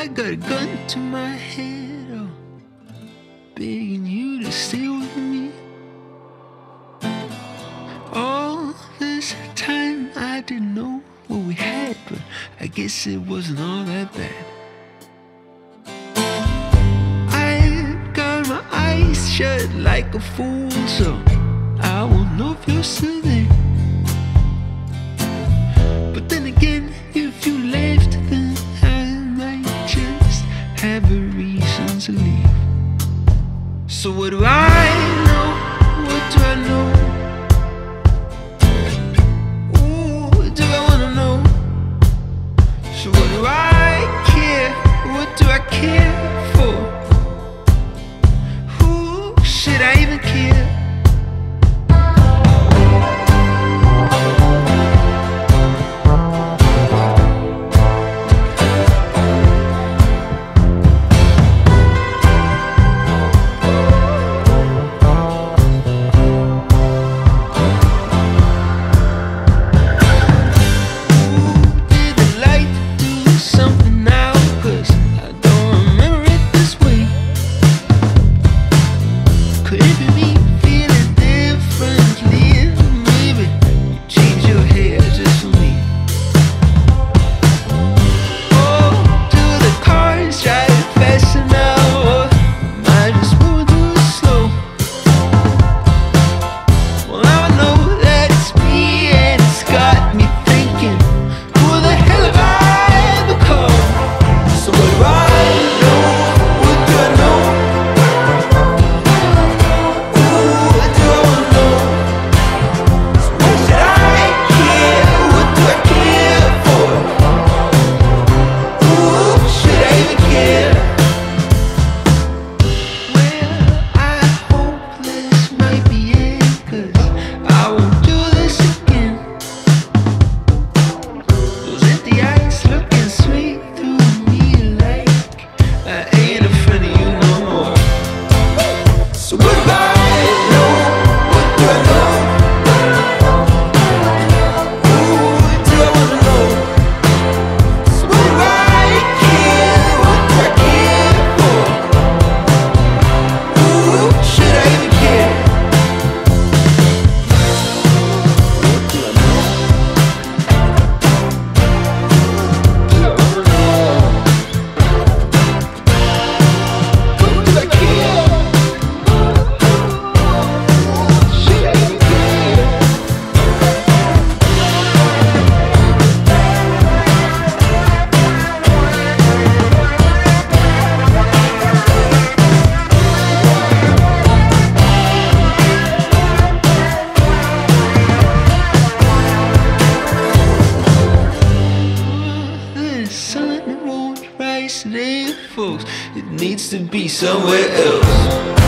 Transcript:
I got a gun to my head, oh, begging you to stay with me. All this time I didn't know what we had, but I guess it wasn't all that bad. I got my eyes shut like a fool, so I won't know if you're still there. So what do I know? What do I know? Ooh, do I wanna know? So what do I care? What do I care for? Who should I even care? place name, folks. It needs to be somewhere else.